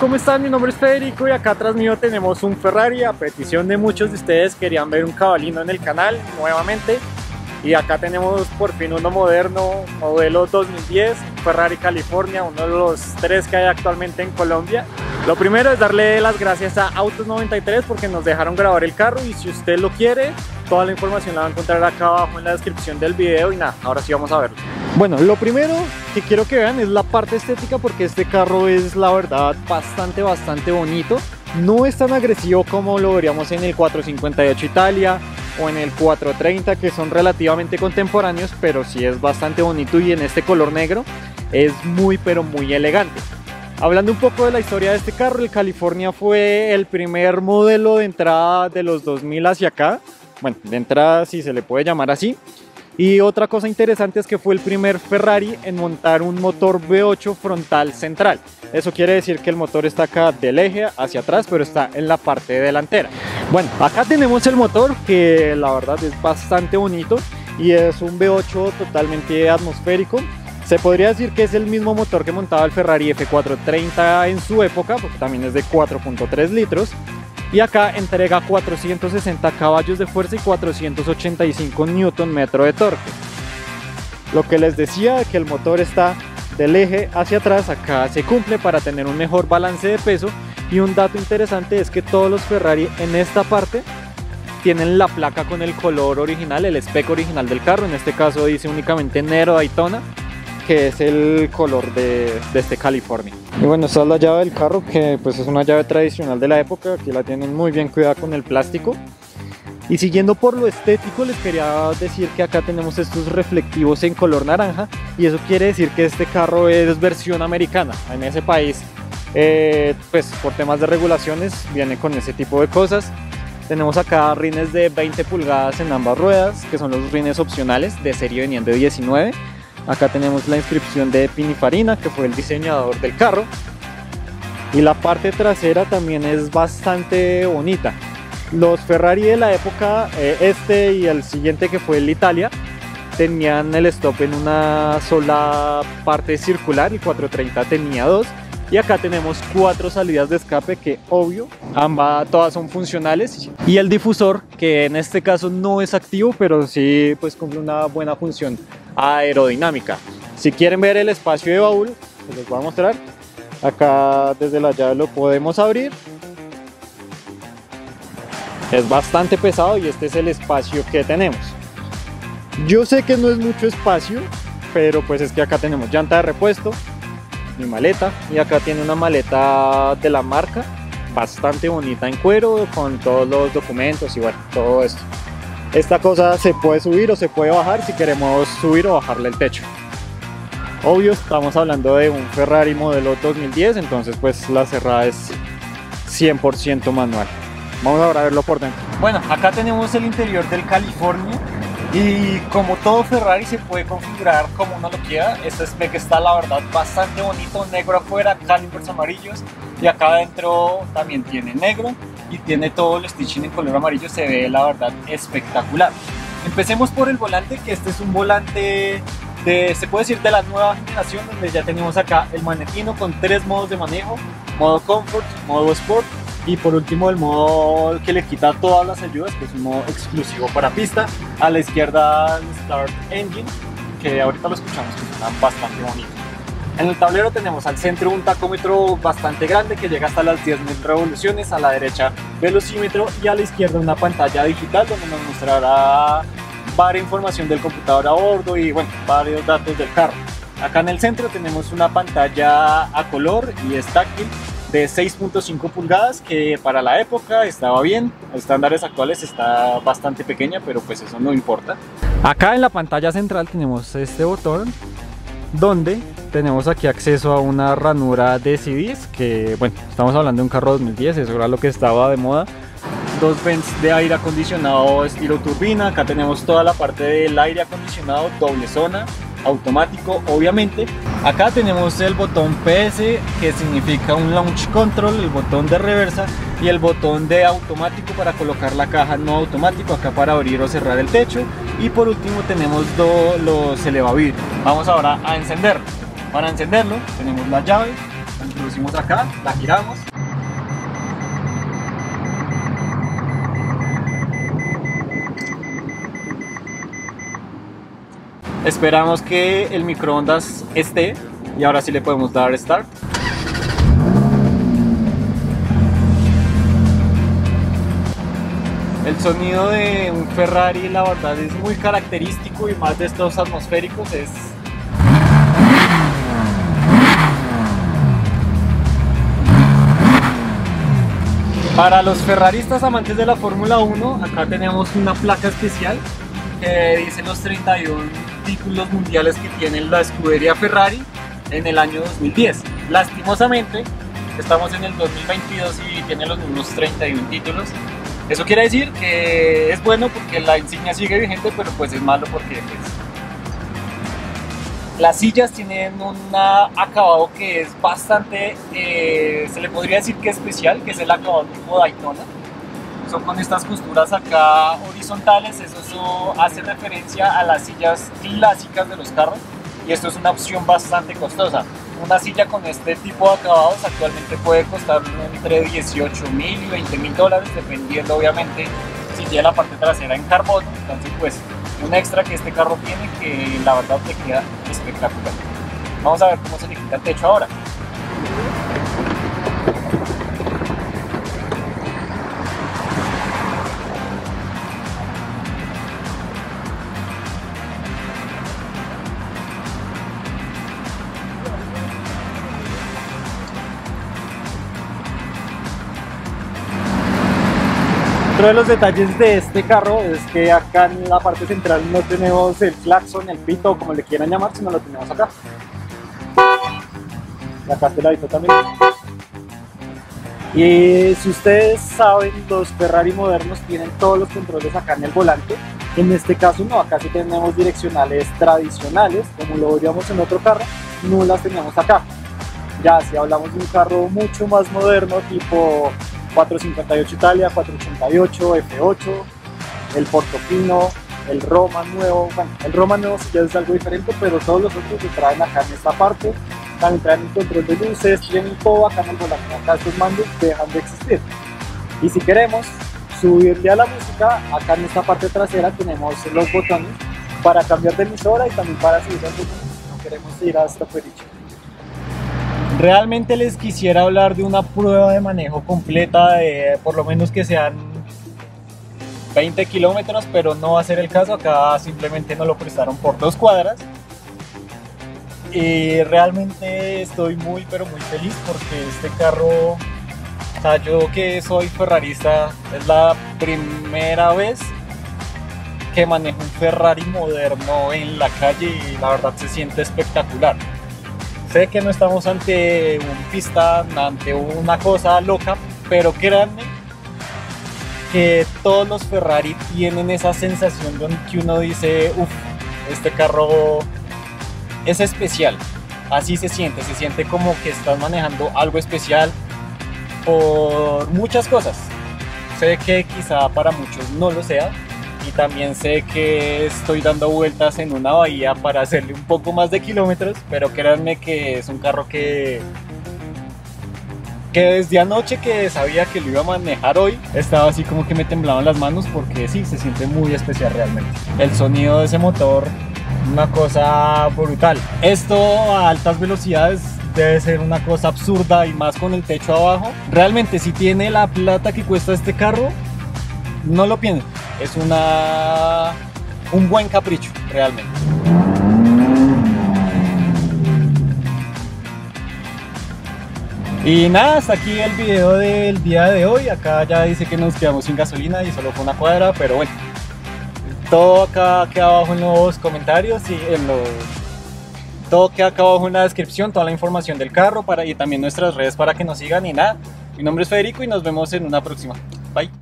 ¿cómo están? Mi nombre es Federico y acá atrás mío tenemos un Ferrari. A petición de muchos de ustedes querían ver un cabalino en el canal nuevamente. Y acá tenemos por fin uno moderno, modelo 2010, Ferrari California, uno de los tres que hay actualmente en Colombia. Lo primero es darle las gracias a Autos 93 porque nos dejaron grabar el carro y si usted lo quiere, toda la información la va a encontrar acá abajo en la descripción del video y nada, ahora sí vamos a verlo. Bueno, lo primero que quiero que vean es la parte estética porque este carro es la verdad bastante, bastante bonito. No es tan agresivo como lo veríamos en el 458 Italia o en el 430 que son relativamente contemporáneos, pero sí es bastante bonito y en este color negro es muy pero muy elegante. Hablando un poco de la historia de este carro, el California fue el primer modelo de entrada de los 2000 hacia acá. Bueno, de entrada si se le puede llamar así. Y otra cosa interesante es que fue el primer Ferrari en montar un motor V8 frontal central. Eso quiere decir que el motor está acá del eje hacia atrás, pero está en la parte delantera. Bueno, acá tenemos el motor que la verdad es bastante bonito y es un V8 totalmente atmosférico. Se podría decir que es el mismo motor que montaba el Ferrari F430 en su época, porque también es de 4.3 litros. Y acá entrega 460 caballos de fuerza y 485 Nm de torque. Lo que les decía que el motor está del eje hacia atrás, acá se cumple para tener un mejor balance de peso. Y un dato interesante es que todos los Ferrari en esta parte tienen la placa con el color original, el spec original del carro. En este caso dice únicamente Nero Daytona que es el color de, este California. Y bueno, esta es la llave del carro, que pues es una llave tradicional de la época, aquí la tienen muy bien cuidada con el plástico. Y siguiendo por lo estético, les quería decir que acá tenemos estos reflectivos en color naranja y eso quiere decir que este carro es versión americana. En ese país, eh, pues por temas de regulaciones, viene con ese tipo de cosas. Tenemos acá rines de 20 pulgadas en ambas ruedas, que son los rines opcionales, de serie venían de 19 Acá tenemos la inscripción de Pinifarina, que fue el diseñador del carro. Y la parte trasera también es bastante bonita. Los Ferrari de la época, eh, este y el siguiente que fue el Italia, tenían el stop en una sola parte circular, el 430 tenía dos. Y acá tenemos cuatro salidas de escape que obvio, ambas todas son funcionales. Y el difusor, que en este caso no es activo, pero sí pues cumple una buena función aerodinámica. Si quieren ver el espacio de baúl, les voy a mostrar. Acá desde la llave lo podemos abrir. Es bastante pesado y este es el espacio que tenemos. Yo sé que no es mucho espacio, pero pues es que acá tenemos llanta de repuesto, mi maleta y acá tiene una maleta de la marca bastante bonita en cuero con todos los documentos y bueno, todo esto. Esta cosa se puede subir o se puede bajar si queremos subir o bajarle el techo. Obvio, estamos hablando de un Ferrari modelo 2010, entonces pues la cerrada es 100% manual. Vamos ahora a verlo por dentro. Bueno, acá tenemos el interior del California y como todo Ferrari se puede configurar como uno lo quiera. Este spec está la verdad bastante bonito, negro afuera, calibers amarillos y acá adentro también tiene negro y tiene todo el stitching en color amarillo, se ve la verdad espectacular. Empecemos por el volante, que este es un volante de, se puede decir de la nueva generación, donde ya tenemos acá el manetino con tres modos de manejo, modo comfort, modo sport y por último el modo que le quita todas las ayudas, que es un modo exclusivo para pista. A la izquierda el Start Engine, que ahorita lo escuchamos, que suena bastante bonito. En el tablero tenemos al centro un tacómetro bastante grande que llega hasta las 10.000 revoluciones, a la derecha velocímetro y a la izquierda una pantalla digital donde nos mostrará varias información del computador a bordo y bueno, varios datos del carro. Acá en el centro tenemos una pantalla a color y es táctil de 6.5 pulgadas que para la época estaba bien, estándares actuales está bastante pequeña pero pues eso no importa. Acá en la pantalla central tenemos este botón donde tenemos aquí acceso a una ranura de CDs que bueno estamos hablando de un carro 2010 eso era lo que estaba de moda. Dos vents de aire acondicionado estilo turbina acá tenemos toda la parte del aire acondicionado doble zona automático obviamente. Acá tenemos el botón PS que significa un launch control el botón de reversa y el botón de automático para colocar la caja no automático acá para abrir o cerrar el techo y por último tenemos los elevavidrios vamos ahora a encenderlo para encenderlo tenemos la llave la introducimos acá, la giramos. Esperamos que el microondas esté y ahora sí le podemos dar start. El sonido de un Ferrari la verdad es muy característico y más de estos atmosféricos es Para los ferraristas amantes de la Fórmula 1, acá tenemos una placa especial que dice los 31 títulos mundiales que tiene la escudería Ferrari en el año 2010. Lastimosamente, estamos en el 2022 y tiene los mismos 31 títulos. Eso quiere decir que es bueno porque la insignia sigue vigente, pero pues es malo porque pues, las sillas tienen un acabado que es bastante, eh, se le podría decir que especial, que es el acabado tipo Daytona. Son con estas costuras acá horizontales, eso, hace referencia a las sillas clásicas de los carros y esto es una opción bastante costosa. Una silla con este tipo de acabados actualmente puede costar entre 18 mil y 20 mil dólares, dependiendo obviamente si tiene la parte trasera en carbono. Entonces, pues un extra que este carro tiene que la verdad le queda espectacular. Vamos a ver cómo se le quita el techo ahora. Otro de los detalles de este carro es que acá en la parte central no tenemos el claxon, el pito, como le quieran llamar, sino lo tenemos acá. Y acá este ladito también. Y si ustedes saben, los Ferrari modernos tienen todos los controles acá en el volante. En este caso no, acá sí tenemos direccionales tradicionales, como lo veríamos en otro carro, no las tenemos acá. Ya si hablamos de un carro mucho más moderno, tipo 458 Italia, 488, F8, el Portofino, el Roma nuevo, bueno, el Roma nuevo ya es algo diferente, pero todos los otros se traen acá en esta parte, también traen un control de luces, tienen todo acá en el volante, acá estos mandos dejan de existir. Y si queremos subirle a la música, acá en esta parte trasera tenemos los botones para cambiar de emisora y también para subir al volumen no queremos ir hasta Feriche. Realmente les quisiera hablar de una prueba de manejo completa, por lo menos que sean 20 kilómetros, pero no va a ser el caso. Acá simplemente nos lo prestaron por dos cuadras. Y realmente estoy muy, pero muy feliz porque este carro, o sea, yo que soy ferrarista, es la primera vez que manejo un Ferrari moderno en la calle y la verdad se siente espectacular. Sé que no estamos ante un pista, ante una cosa loca, pero créanme que todos los Ferrari tienen esa sensación donde uno dice, uff, este carro es especial. Así se siente, se siente como que estás manejando algo especial por muchas cosas. Sé que quizá para muchos no lo sea, y también sé que estoy dando vueltas en una bahía para hacerle un poco más de kilómetros, pero créanme que es un carro que que desde anoche que sabía que lo iba a manejar hoy, estaba así como que me temblaban las manos porque sí, se siente muy especial realmente. El sonido de ese motor, una cosa brutal. Esto a altas velocidades debe ser una cosa absurda y más con el techo abajo. Realmente si tiene la plata que cuesta este carro, no lo piensen es una, un buen capricho realmente. Y nada, hasta aquí el video del día de hoy. Acá ya dice que nos quedamos sin gasolina y solo fue una cuadra, pero bueno. Todo acá queda abajo en los comentarios y en los... Todo queda acá abajo en la descripción, toda la información del carro para, y también nuestras redes para que nos sigan y nada. Mi nombre es Federico y nos vemos en una próxima. Bye.